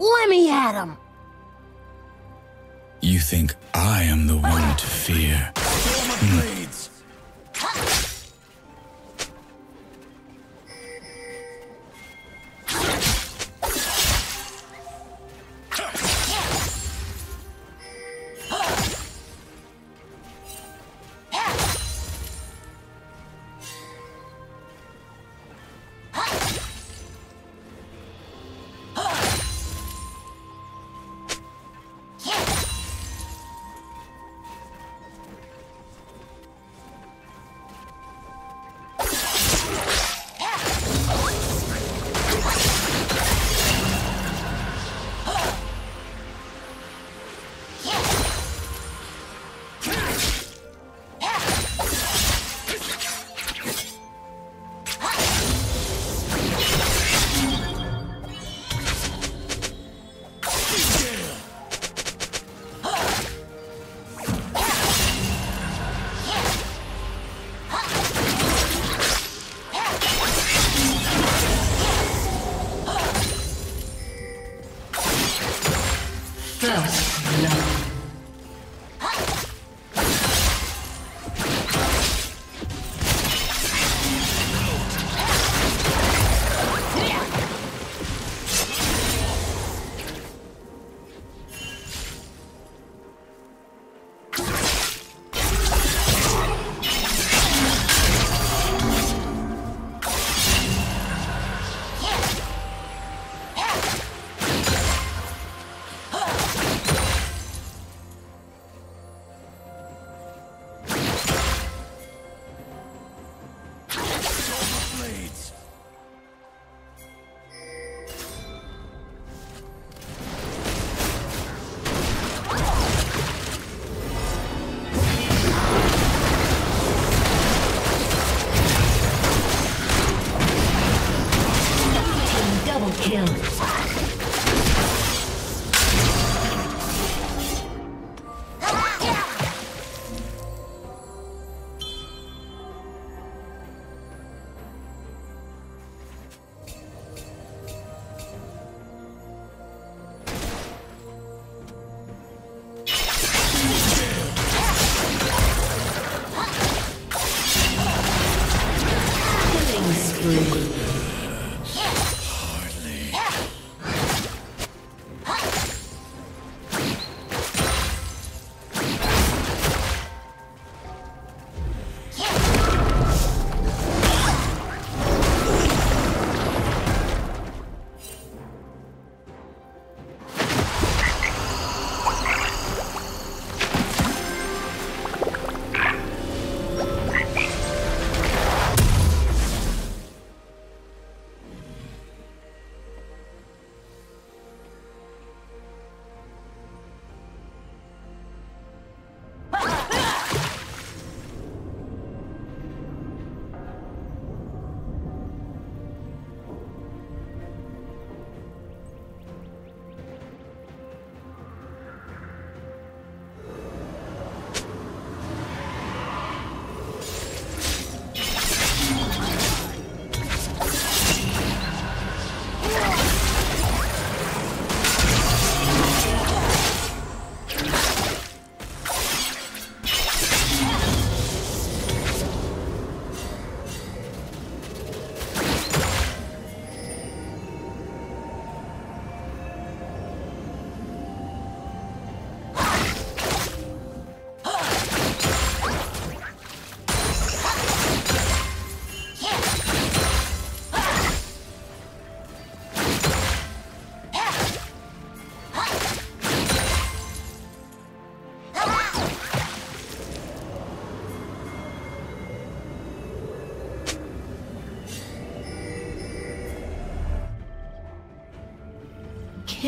Let me at him! You think I am the one to fear? Blades!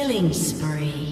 Killing spree.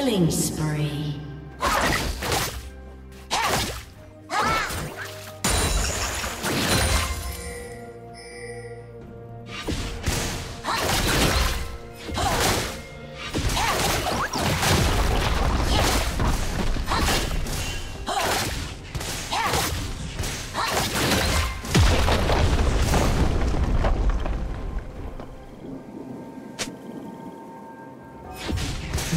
Killing spree.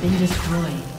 Been destroyed.